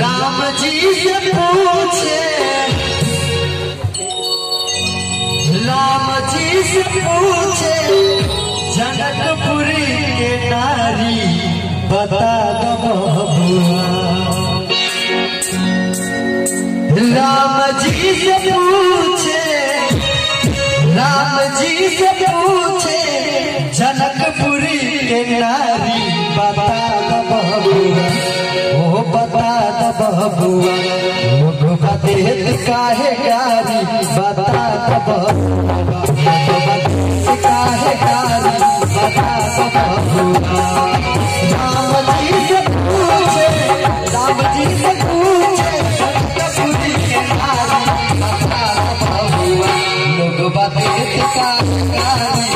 राम जी से पूछे। राम जी से पूछे, जनकपुरी के नारी बता दो बबुआ राम जी से पूछे, राम जी से पूछे बबुआ लोग बतेत काहे गारी बता बबुआ काहे गारी बता बबुआ बता बबुआ लोग बतेत काहे गारी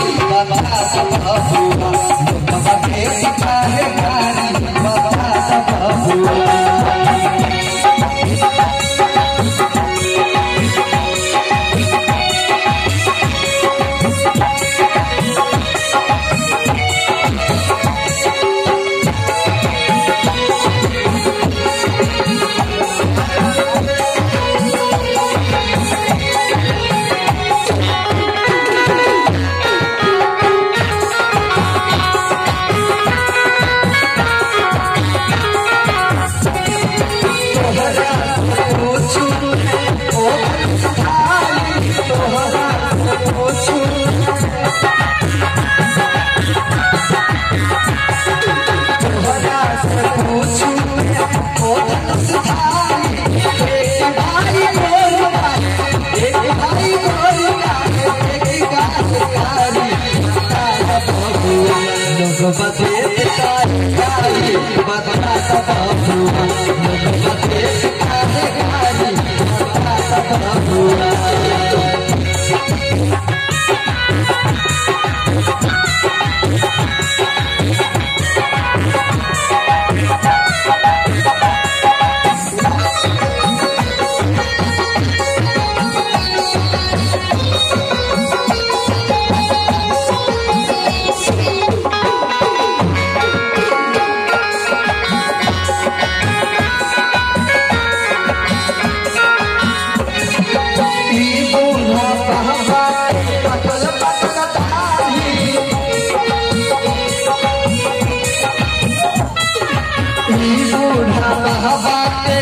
ई बूढ़ा कहवा के